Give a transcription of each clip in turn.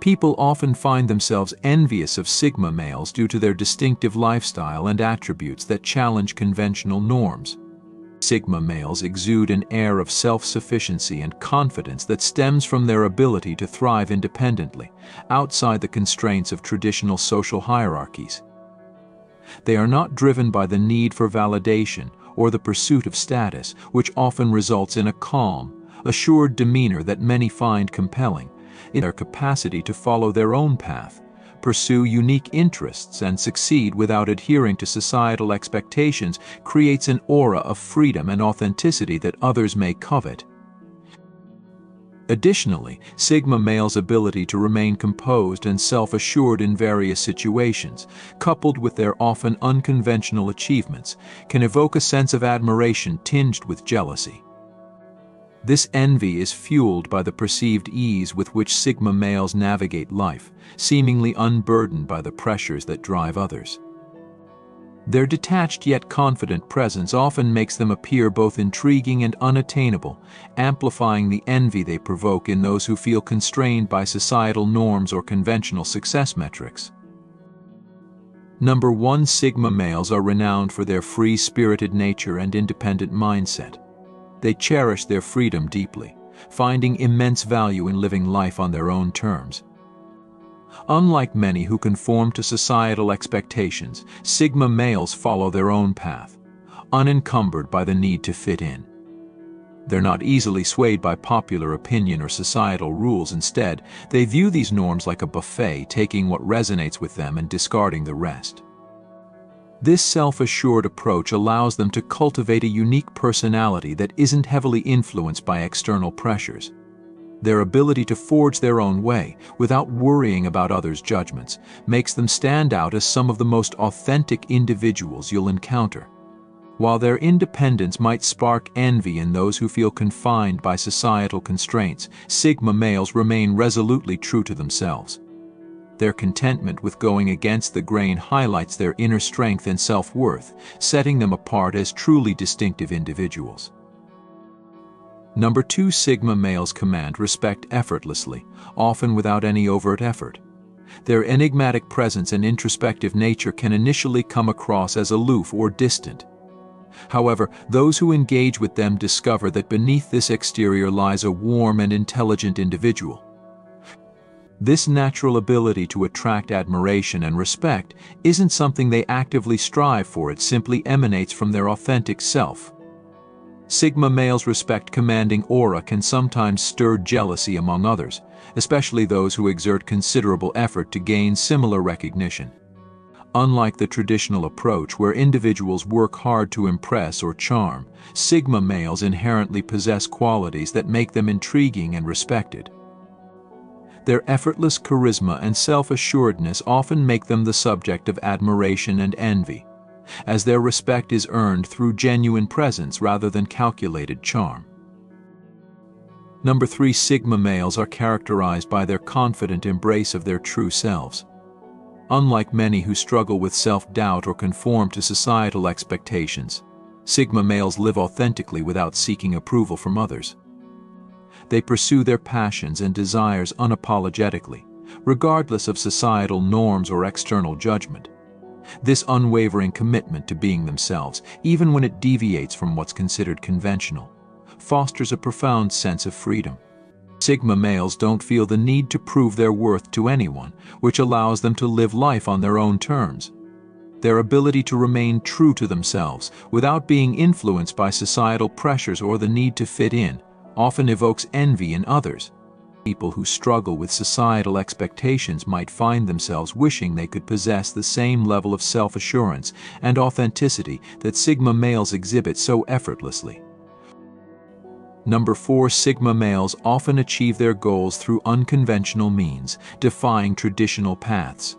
People often find themselves envious of Sigma males due to their distinctive lifestyle and attributes that challenge conventional norms. Sigma males exude an air of self-sufficiency and confidence that stems from their ability to thrive independently, outside the constraints of traditional social hierarchies. They are not driven by the need for validation or the pursuit of status, which often results in a calm, assured demeanor that many find compelling, in their capacity to follow their own path, pursue unique interests and succeed without adhering to societal expectations creates an aura of freedom and authenticity that others may covet. Additionally, Sigma males' ability to remain composed and self-assured in various situations, coupled with their often unconventional achievements, can evoke a sense of admiration tinged with jealousy. This envy is fueled by the perceived ease with which Sigma males navigate life, seemingly unburdened by the pressures that drive others. Their detached yet confident presence often makes them appear both intriguing and unattainable, amplifying the envy they provoke in those who feel constrained by societal norms or conventional success metrics. Number 1 Sigma males are renowned for their free-spirited nature and independent mindset. They cherish their freedom deeply, finding immense value in living life on their own terms. Unlike many who conform to societal expectations, Sigma males follow their own path, unencumbered by the need to fit in. They're not easily swayed by popular opinion or societal rules. Instead, they view these norms like a buffet, taking what resonates with them and discarding the rest. This self-assured approach allows them to cultivate a unique personality that isn't heavily influenced by external pressures. Their ability to forge their own way, without worrying about others' judgments, makes them stand out as some of the most authentic individuals you'll encounter. While their independence might spark envy in those who feel confined by societal constraints, Sigma males remain resolutely true to themselves. Their contentment with going against the grain highlights their inner strength and self-worth, setting them apart as truly distinctive individuals. Number 2 Sigma males command respect effortlessly, often without any overt effort. Their enigmatic presence and introspective nature can initially come across as aloof or distant. However, those who engage with them discover that beneath this exterior lies a warm and intelligent individual, this natural ability to attract admiration and respect isn't something they actively strive for, it simply emanates from their authentic self. Sigma males' respect commanding aura can sometimes stir jealousy among others, especially those who exert considerable effort to gain similar recognition. Unlike the traditional approach where individuals work hard to impress or charm, Sigma males inherently possess qualities that make them intriguing and respected. Their effortless charisma and self-assuredness often make them the subject of admiration and envy, as their respect is earned through genuine presence rather than calculated charm. Number 3 Sigma males are characterized by their confident embrace of their true selves. Unlike many who struggle with self-doubt or conform to societal expectations, Sigma males live authentically without seeking approval from others. They pursue their passions and desires unapologetically, regardless of societal norms or external judgment. This unwavering commitment to being themselves, even when it deviates from what's considered conventional, fosters a profound sense of freedom. Sigma males don't feel the need to prove their worth to anyone, which allows them to live life on their own terms. Their ability to remain true to themselves without being influenced by societal pressures or the need to fit in often evokes envy in others. People who struggle with societal expectations might find themselves wishing they could possess the same level of self-assurance and authenticity that Sigma males exhibit so effortlessly. Number 4 Sigma males often achieve their goals through unconventional means, defying traditional paths.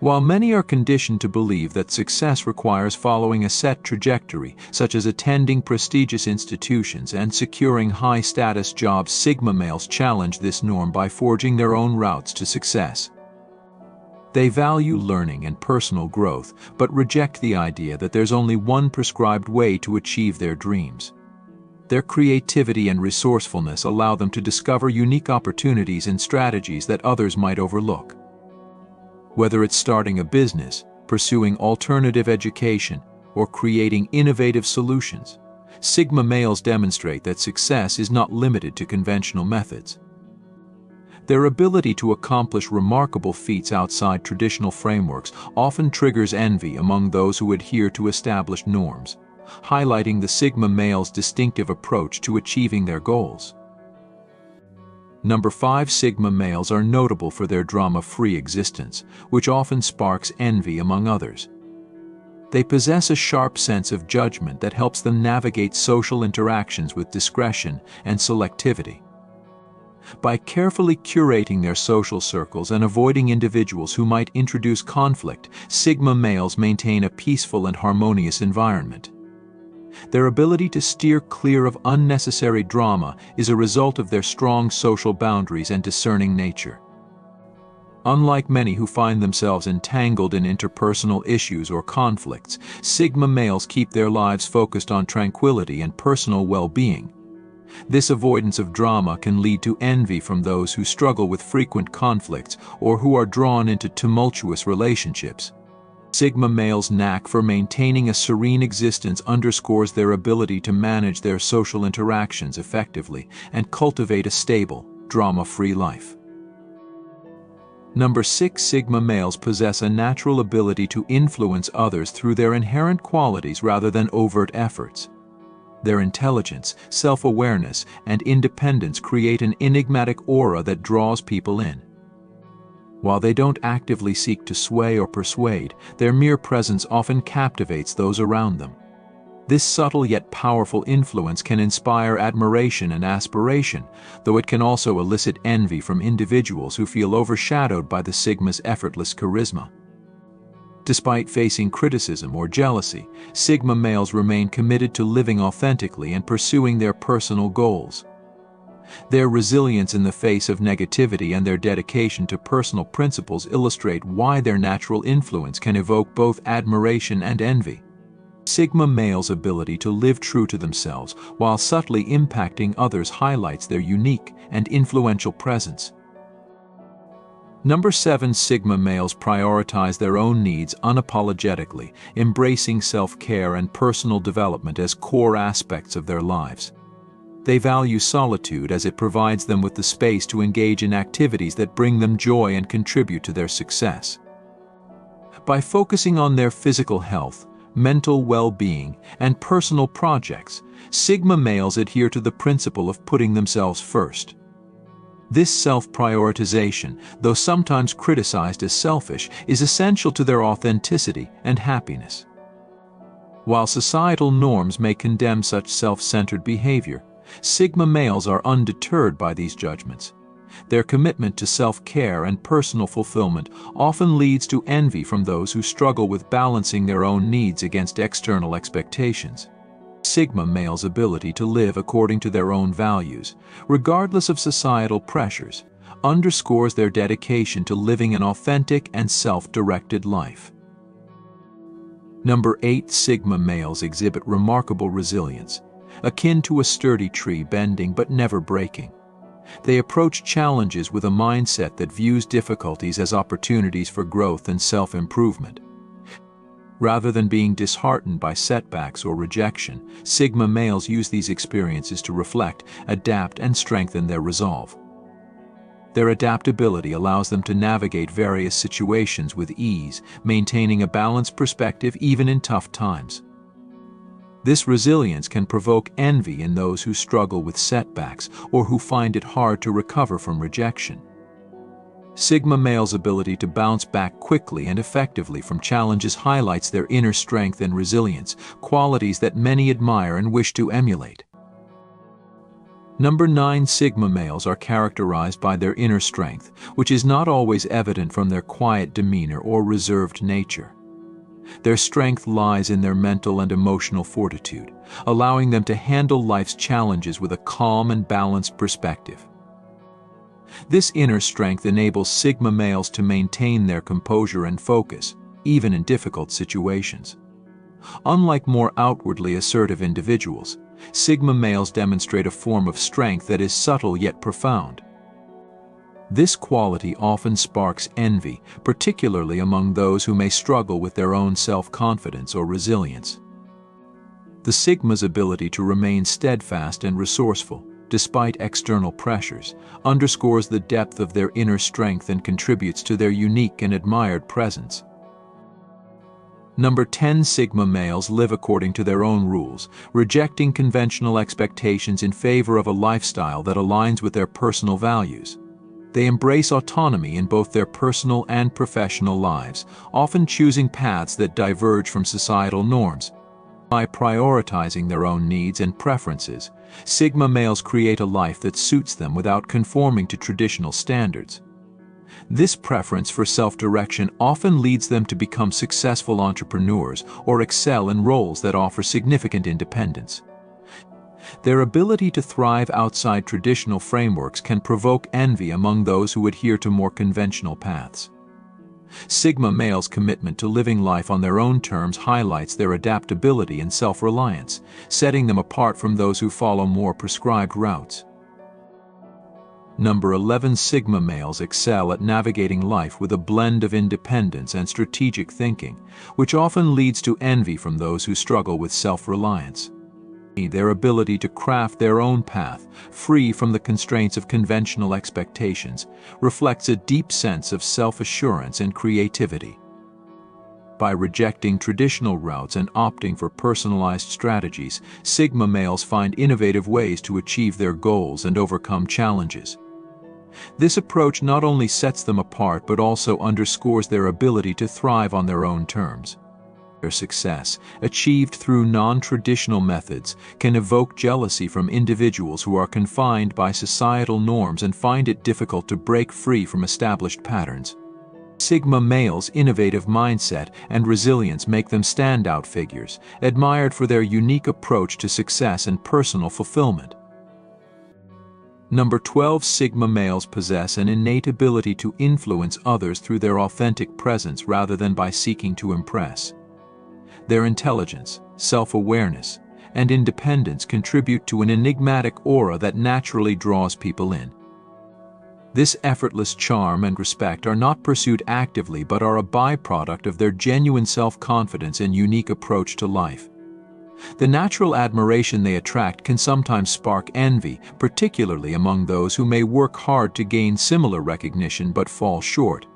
While many are conditioned to believe that success requires following a set trajectory, such as attending prestigious institutions and securing high-status jobs, Sigma males challenge this norm by forging their own routes to success. They value learning and personal growth, but reject the idea that there's only one prescribed way to achieve their dreams. Their creativity and resourcefulness allow them to discover unique opportunities and strategies that others might overlook. Whether it's starting a business, pursuing alternative education, or creating innovative solutions, Sigma males demonstrate that success is not limited to conventional methods. Their ability to accomplish remarkable feats outside traditional frameworks often triggers envy among those who adhere to established norms, highlighting the Sigma male's distinctive approach to achieving their goals. Number 5 Sigma males are notable for their drama-free existence, which often sparks envy among others. They possess a sharp sense of judgment that helps them navigate social interactions with discretion and selectivity. By carefully curating their social circles and avoiding individuals who might introduce conflict, Sigma males maintain a peaceful and harmonious environment. Their ability to steer clear of unnecessary drama is a result of their strong social boundaries and discerning nature. Unlike many who find themselves entangled in interpersonal issues or conflicts, Sigma males keep their lives focused on tranquility and personal well-being. This avoidance of drama can lead to envy from those who struggle with frequent conflicts or who are drawn into tumultuous relationships. Sigma males' knack for maintaining a serene existence underscores their ability to manage their social interactions effectively and cultivate a stable, drama-free life. Number 6 Sigma males possess a natural ability to influence others through their inherent qualities rather than overt efforts. Their intelligence, self-awareness, and independence create an enigmatic aura that draws people in. While they don't actively seek to sway or persuade, their mere presence often captivates those around them. This subtle yet powerful influence can inspire admiration and aspiration, though it can also elicit envy from individuals who feel overshadowed by the Sigma's effortless charisma. Despite facing criticism or jealousy, Sigma males remain committed to living authentically and pursuing their personal goals. Their resilience in the face of negativity and their dedication to personal principles illustrate why their natural influence can evoke both admiration and envy. Sigma males' ability to live true to themselves while subtly impacting others highlights their unique and influential presence. Number 7 Sigma males prioritize their own needs unapologetically, embracing self-care and personal development as core aspects of their lives. They value solitude as it provides them with the space to engage in activities that bring them joy and contribute to their success. By focusing on their physical health, mental well-being, and personal projects, Sigma males adhere to the principle of putting themselves first. This self-prioritization, though sometimes criticized as selfish, is essential to their authenticity and happiness. While societal norms may condemn such self-centered behavior, Sigma males are undeterred by these judgments. Their commitment to self-care and personal fulfillment often leads to envy from those who struggle with balancing their own needs against external expectations. Sigma males' ability to live according to their own values, regardless of societal pressures, underscores their dedication to living an authentic and self-directed life. Number 8 Sigma males exhibit remarkable resilience, akin to a sturdy tree bending but never breaking. They approach challenges with a mindset that views difficulties as opportunities for growth and self-improvement. Rather than being disheartened by setbacks or rejection, Sigma males use these experiences to reflect, adapt, and strengthen their resolve. Their adaptability allows them to navigate various situations with ease, maintaining a balanced perspective even in tough times. This resilience can provoke envy in those who struggle with setbacks or who find it hard to recover from rejection. Sigma males' ability to bounce back quickly and effectively from challenges highlights their inner strength and resilience, qualities that many admire and wish to emulate. Number 9 Sigma males are characterized by their inner strength, which is not always evident from their quiet demeanor or reserved nature. Their strength lies in their mental and emotional fortitude, allowing them to handle life's challenges with a calm and balanced perspective. This inner strength enables Sigma males to maintain their composure and focus, even in difficult situations. Unlike more outwardly assertive individuals, Sigma males demonstrate a form of strength that is subtle yet profound. This quality often sparks envy, particularly among those who may struggle with their own self-confidence or resilience. The Sigma's ability to remain steadfast and resourceful, despite external pressures, underscores the depth of their inner strength and contributes to their unique and admired presence. Number 10 Sigma males live according to their own rules, rejecting conventional expectations in favor of a lifestyle that aligns with their personal values. They embrace autonomy in both their personal and professional lives, often choosing paths that diverge from societal norms. By prioritizing their own needs and preferences, Sigma males create a life that suits them without conforming to traditional standards. This preference for self-direction often leads them to become successful entrepreneurs or excel in roles that offer significant independence. Their ability to thrive outside traditional frameworks can provoke envy among those who adhere to more conventional paths. Sigma males' commitment to living life on their own terms highlights their adaptability and self-reliance, setting them apart from those who follow more prescribed routes. Number 11 Sigma males excel at navigating life with a blend of independence and strategic thinking, which often leads to envy from those who struggle with self-reliance their ability to craft their own path, free from the constraints of conventional expectations, reflects a deep sense of self-assurance and creativity. By rejecting traditional routes and opting for personalized strategies, Sigma males find innovative ways to achieve their goals and overcome challenges. This approach not only sets them apart but also underscores their ability to thrive on their own terms. Their success, achieved through non-traditional methods, can evoke jealousy from individuals who are confined by societal norms and find it difficult to break free from established patterns. Sigma males' innovative mindset and resilience make them standout figures, admired for their unique approach to success and personal fulfillment. Number 12 Sigma males possess an innate ability to influence others through their authentic presence rather than by seeking to impress. Their intelligence, self-awareness, and independence contribute to an enigmatic aura that naturally draws people in. This effortless charm and respect are not pursued actively but are a byproduct of their genuine self-confidence and unique approach to life. The natural admiration they attract can sometimes spark envy, particularly among those who may work hard to gain similar recognition but fall short.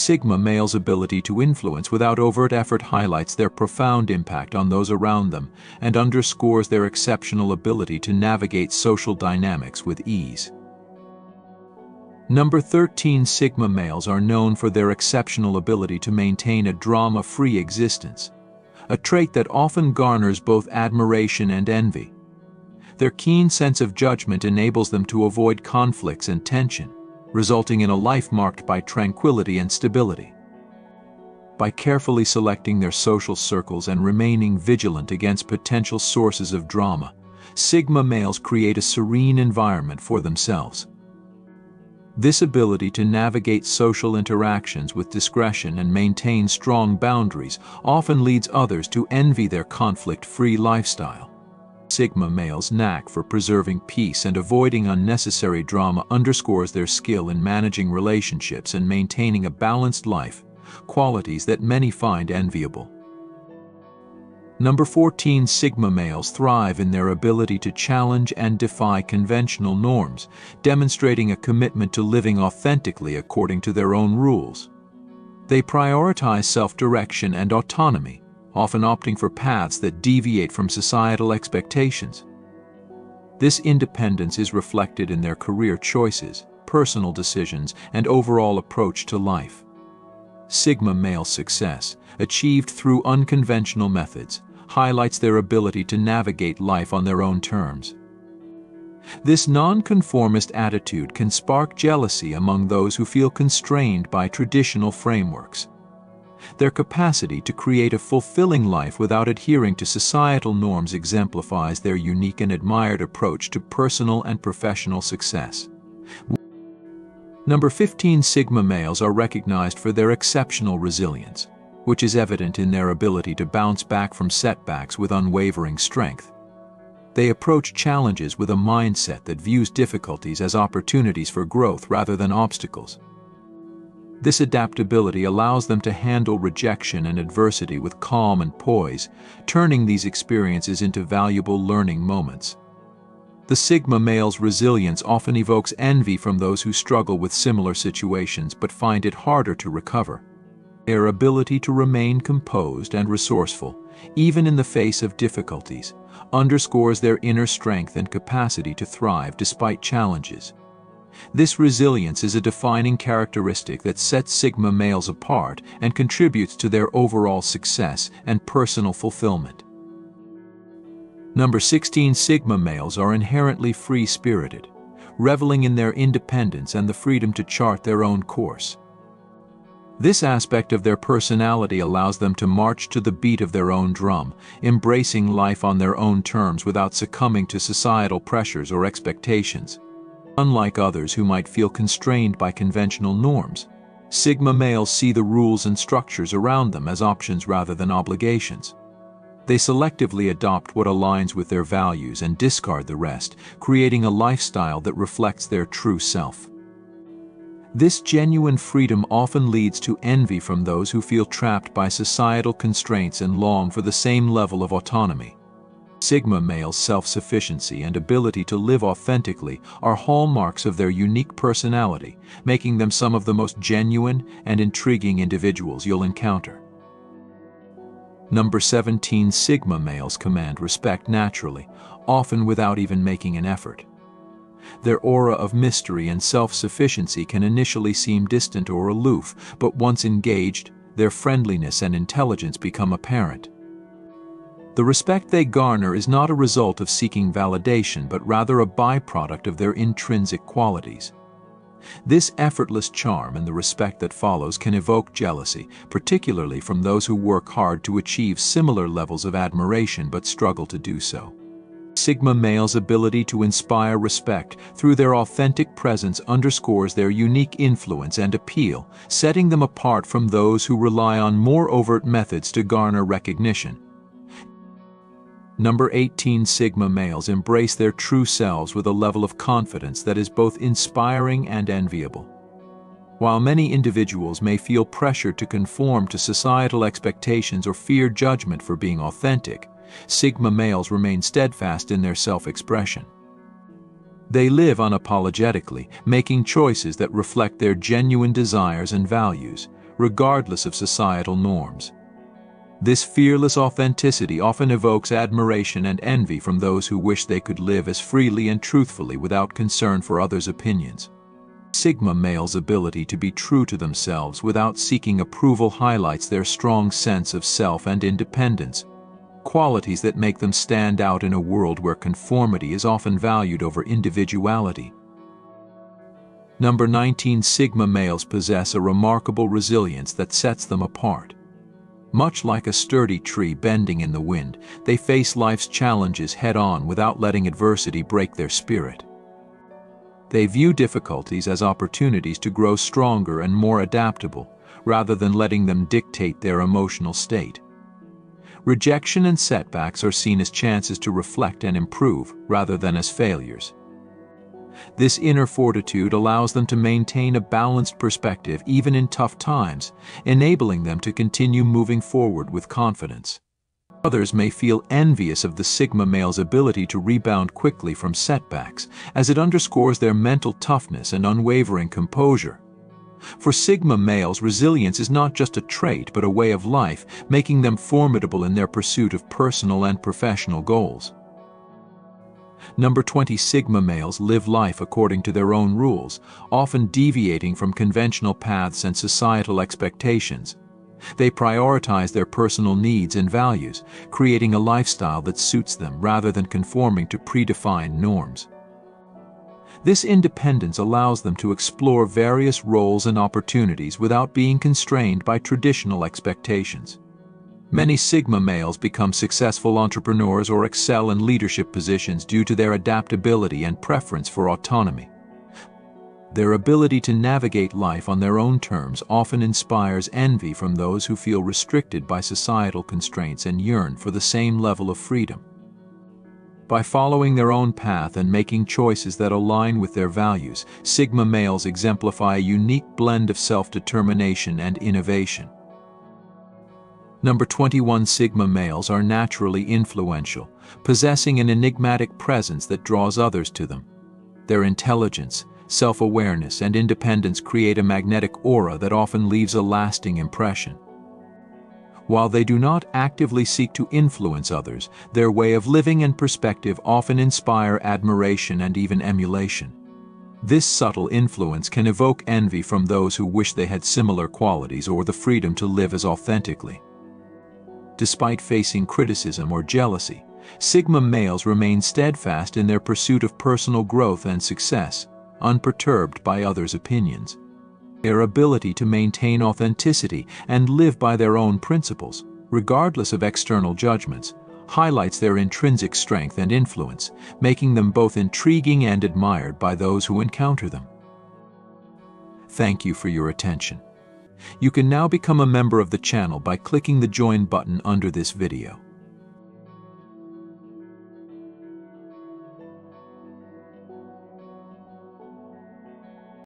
Sigma males' ability to influence without overt effort highlights their profound impact on those around them and underscores their exceptional ability to navigate social dynamics with ease. Number 13 Sigma males are known for their exceptional ability to maintain a drama-free existence, a trait that often garners both admiration and envy. Their keen sense of judgment enables them to avoid conflicts and tension, resulting in a life marked by tranquility and stability. By carefully selecting their social circles and remaining vigilant against potential sources of drama, Sigma males create a serene environment for themselves. This ability to navigate social interactions with discretion and maintain strong boundaries often leads others to envy their conflict-free lifestyle. Sigma males' knack for preserving peace and avoiding unnecessary drama underscores their skill in managing relationships and maintaining a balanced life, qualities that many find enviable. Number 14 Sigma males thrive in their ability to challenge and defy conventional norms, demonstrating a commitment to living authentically according to their own rules. They prioritize self-direction and autonomy, often opting for paths that deviate from societal expectations. This independence is reflected in their career choices, personal decisions, and overall approach to life. Sigma male success, achieved through unconventional methods, highlights their ability to navigate life on their own terms. This nonconformist attitude can spark jealousy among those who feel constrained by traditional frameworks, their capacity to create a fulfilling life without adhering to societal norms exemplifies their unique and admired approach to personal and professional success. Number 15 Sigma males are recognized for their exceptional resilience, which is evident in their ability to bounce back from setbacks with unwavering strength. They approach challenges with a mindset that views difficulties as opportunities for growth rather than obstacles. This adaptability allows them to handle rejection and adversity with calm and poise, turning these experiences into valuable learning moments. The Sigma male's resilience often evokes envy from those who struggle with similar situations but find it harder to recover. Their ability to remain composed and resourceful, even in the face of difficulties, underscores their inner strength and capacity to thrive despite challenges. This resilience is a defining characteristic that sets Sigma males apart and contributes to their overall success and personal fulfillment. Number 16 Sigma males are inherently free-spirited, reveling in their independence and the freedom to chart their own course. This aspect of their personality allows them to march to the beat of their own drum, embracing life on their own terms without succumbing to societal pressures or expectations. Unlike others who might feel constrained by conventional norms, Sigma males see the rules and structures around them as options rather than obligations. They selectively adopt what aligns with their values and discard the rest, creating a lifestyle that reflects their true self. This genuine freedom often leads to envy from those who feel trapped by societal constraints and long for the same level of autonomy. Sigma males' self-sufficiency and ability to live authentically are hallmarks of their unique personality, making them some of the most genuine and intriguing individuals you'll encounter. Number 17 Sigma males command respect naturally, often without even making an effort. Their aura of mystery and self-sufficiency can initially seem distant or aloof, but once engaged, their friendliness and intelligence become apparent. The respect they garner is not a result of seeking validation, but rather a byproduct of their intrinsic qualities. This effortless charm and the respect that follows can evoke jealousy, particularly from those who work hard to achieve similar levels of admiration but struggle to do so. Sigma males' ability to inspire respect through their authentic presence underscores their unique influence and appeal, setting them apart from those who rely on more overt methods to garner recognition. Number 18 Sigma males embrace their true selves with a level of confidence that is both inspiring and enviable. While many individuals may feel pressure to conform to societal expectations or fear judgment for being authentic, Sigma males remain steadfast in their self-expression. They live unapologetically, making choices that reflect their genuine desires and values, regardless of societal norms. This fearless authenticity often evokes admiration and envy from those who wish they could live as freely and truthfully without concern for others' opinions. Sigma males' ability to be true to themselves without seeking approval highlights their strong sense of self and independence, qualities that make them stand out in a world where conformity is often valued over individuality. Number 19 Sigma males possess a remarkable resilience that sets them apart. Much like a sturdy tree bending in the wind, they face life's challenges head-on without letting adversity break their spirit. They view difficulties as opportunities to grow stronger and more adaptable, rather than letting them dictate their emotional state. Rejection and setbacks are seen as chances to reflect and improve, rather than as failures. This inner fortitude allows them to maintain a balanced perspective even in tough times, enabling them to continue moving forward with confidence. Others may feel envious of the Sigma male's ability to rebound quickly from setbacks, as it underscores their mental toughness and unwavering composure. For Sigma males, resilience is not just a trait but a way of life, making them formidable in their pursuit of personal and professional goals. Number 20 Sigma males live life according to their own rules, often deviating from conventional paths and societal expectations. They prioritize their personal needs and values, creating a lifestyle that suits them rather than conforming to predefined norms. This independence allows them to explore various roles and opportunities without being constrained by traditional expectations. Many Sigma males become successful entrepreneurs or excel in leadership positions due to their adaptability and preference for autonomy. Their ability to navigate life on their own terms often inspires envy from those who feel restricted by societal constraints and yearn for the same level of freedom. By following their own path and making choices that align with their values, Sigma males exemplify a unique blend of self-determination and innovation. Number 21 Sigma males are naturally influential, possessing an enigmatic presence that draws others to them. Their intelligence, self-awareness, and independence create a magnetic aura that often leaves a lasting impression. While they do not actively seek to influence others, their way of living and perspective often inspire admiration and even emulation. This subtle influence can evoke envy from those who wish they had similar qualities or the freedom to live as authentically. Despite facing criticism or jealousy, Sigma males remain steadfast in their pursuit of personal growth and success, unperturbed by others' opinions. Their ability to maintain authenticity and live by their own principles, regardless of external judgments, highlights their intrinsic strength and influence, making them both intriguing and admired by those who encounter them. Thank you for your attention. You can now become a member of the channel by clicking the join button under this video.